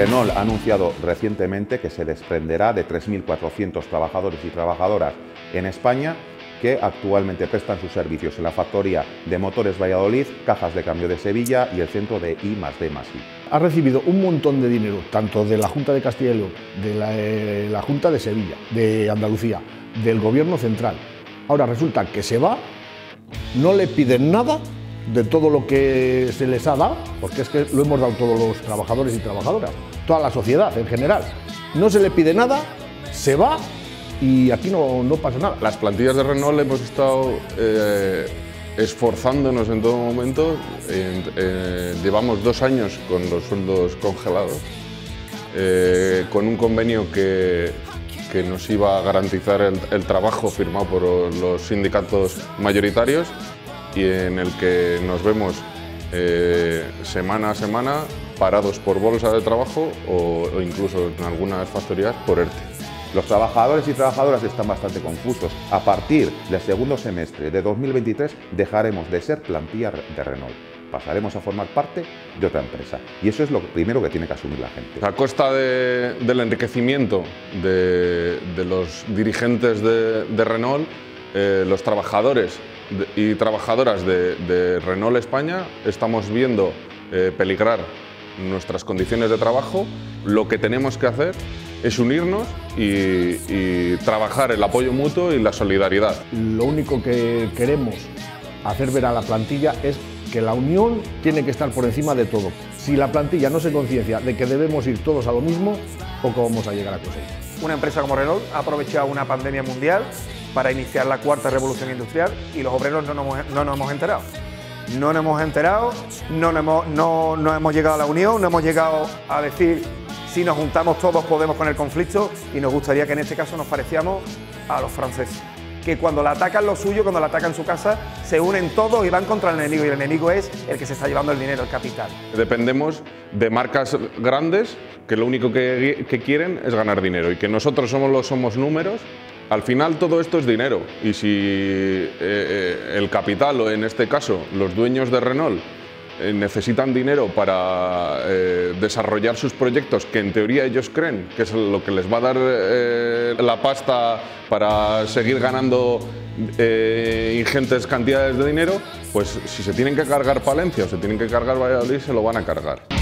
Renault ha anunciado recientemente que se desprenderá de 3.400 trabajadores y trabajadoras en España que actualmente prestan sus servicios en la factoría de Motores Valladolid, Cajas de Cambio de Sevilla y el centro de I más I. Ha recibido un montón de dinero, tanto de la Junta de Castilla y León, de eh, la Junta de Sevilla, de Andalucía, del Gobierno Central. Ahora resulta que se va, no le piden nada de todo lo que se les ha dado, porque es que lo hemos dado todos los trabajadores y trabajadoras, toda la sociedad en general. No se le pide nada, se va y aquí no, no pasa nada. Las plantillas de Renault hemos estado eh, esforzándonos en todo momento. Eh, llevamos dos años con los sueldos congelados, eh, con un convenio que, que nos iba a garantizar el, el trabajo firmado por los sindicatos mayoritarios y en el que nos vemos eh, semana a semana parados por bolsa de trabajo o, o, incluso en algunas factorías por ERTE. Los trabajadores y trabajadoras están bastante confusos. A partir del segundo semestre de 2023 dejaremos de ser plantilla de Renault. Pasaremos a formar parte de otra empresa. Y eso es lo primero que tiene que asumir la gente. A costa de, del enriquecimiento de, de, los dirigentes de, de Renault, eh, los trabajadores y trabajadoras de, de, Renault España estamos viendo eh, peligrar nuestras condiciones de trabajo. Lo que tenemos que hacer es unirnos y, y trabajar el apoyo mutuo y la solidaridad. Lo único que queremos hacer ver a la plantilla es que la unión tiene que estar por encima de todo. Si la plantilla no se conciencia de que debemos ir todos a lo mismo, poco vamos a llegar a conseguir. Una empresa como Renault ha aprovechado una pandemia mundial para iniciar la cuarta revolución industrial y los obreros no nos, no nos hemos enterado. No nos hemos enterado, no, nos hemos, llegado a la unión, no hemos llegado a decir si nos juntamos todos podemos con el conflicto y nos gustaría que en este caso nos pareciéramos a los franceses. Que cuando la atacan lo suyo, cuando la atacan su casa, se unen todos y van contra el enemigo y el enemigo es el que se está llevando el dinero, el capital. Dependemos de marcas grandes que lo único que, que quieren es ganar dinero y que nosotros somos los somos números al final todo esto es dinero y si eh, eh, el capital o en este caso los dueños de Renault eh, necesitan dinero para desarrollar sus proyectos que en teoría ellos creen que es lo que les va a dar la pasta para seguir ganando ingentes cantidades de dinero, pues si se tienen que cargar Palencia o se tienen que cargar Valladolid se lo van a cargar.